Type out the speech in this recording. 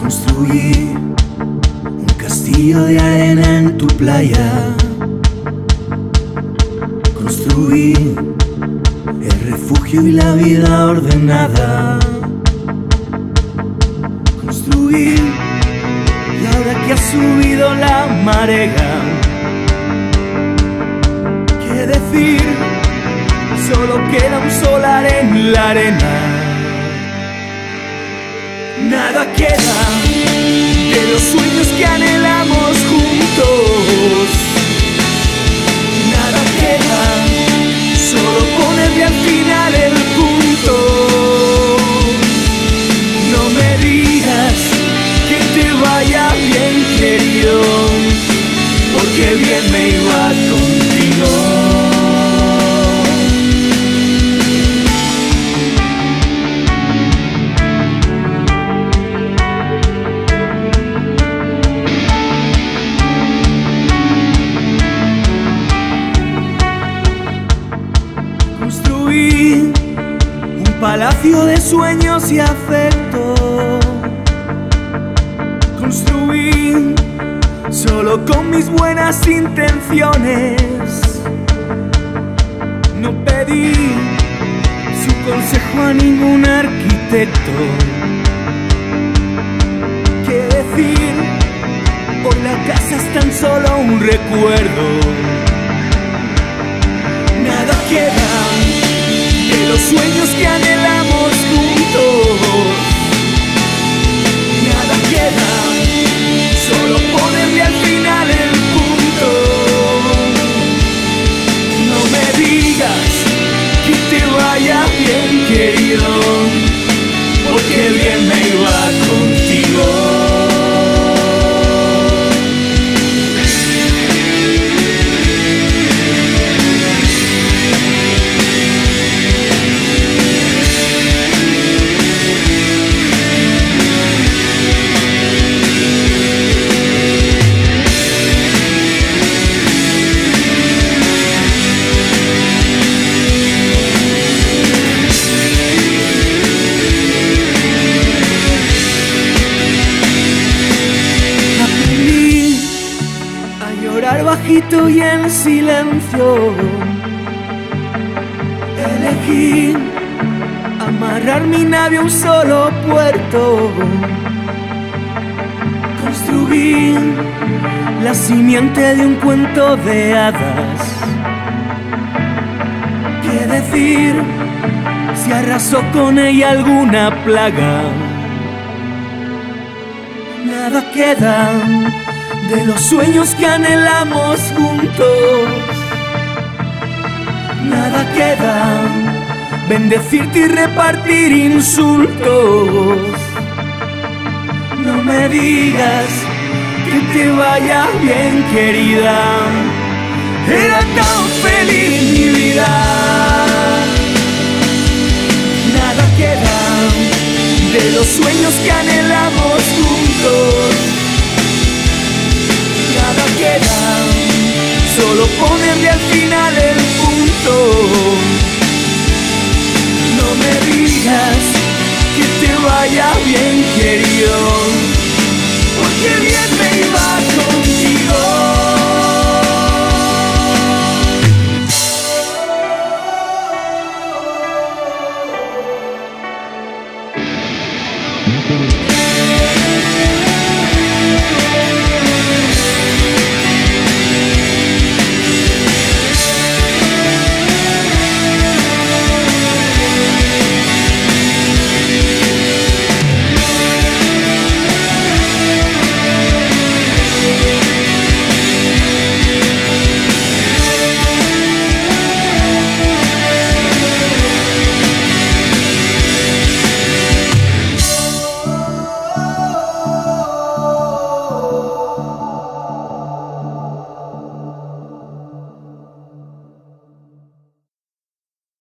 Construí un castillo de arena en tu playa. Construí el refugio y la vida ordenada. Construí y ahora que ha subido la marea, ¿qué decir? Solo queda un solar en la arena. Nada queda de los sueños que anhelamos juntos. Palacio de sueños y afecto. Construí solo con mis buenas intenciones. No pedí su consejo a ningún arquitecto. ¿Qué decir? Hoy la casa es tan solo un recuerdo. Nada queda de los sueños que anhelamos porque bien me y en silencio. Elegí amarrar mi nave a un solo puerto. Construí la simiente de un cuento de hadas. ¿Qué decir si arrasó con ella alguna plaga? Nada queda de los sueños que anhelamos juntos. Nada queda, bendecirte y repartir insultos. No me digas que te vaya bien, querida. Era tan feliz mi vida. Nada queda de los sueños que anhelamos juntos queda solo ponerle al final el punto. No me digas que te vaya bien, querido.